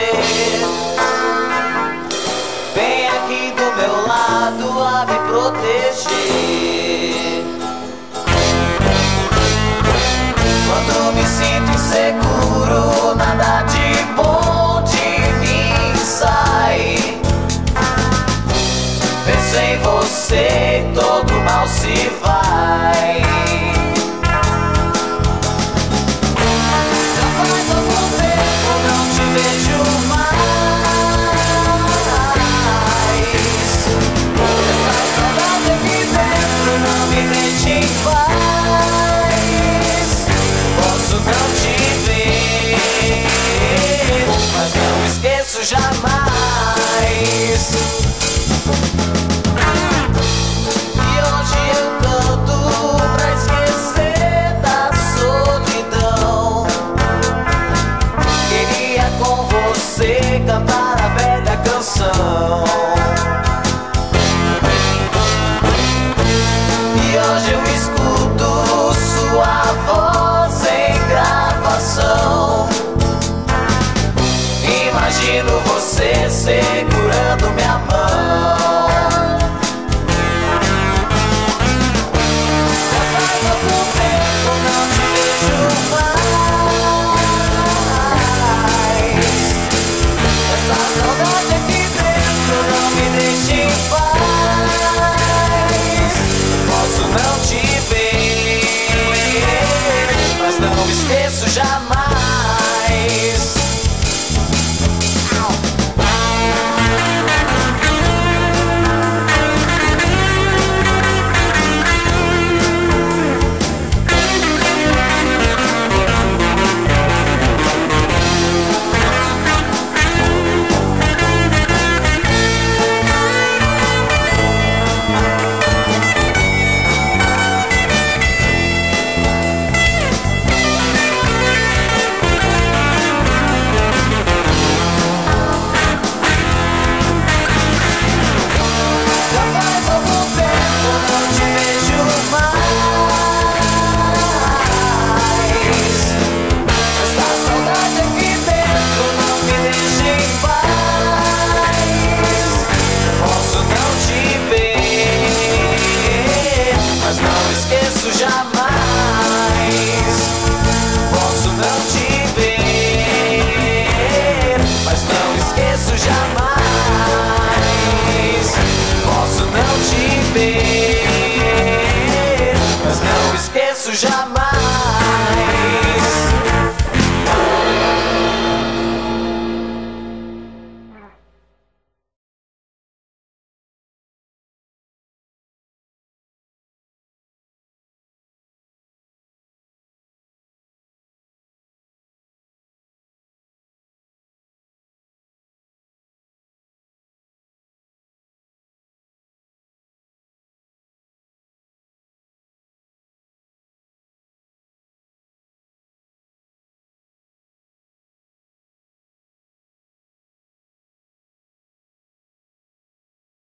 day. você cantar a velha canção. já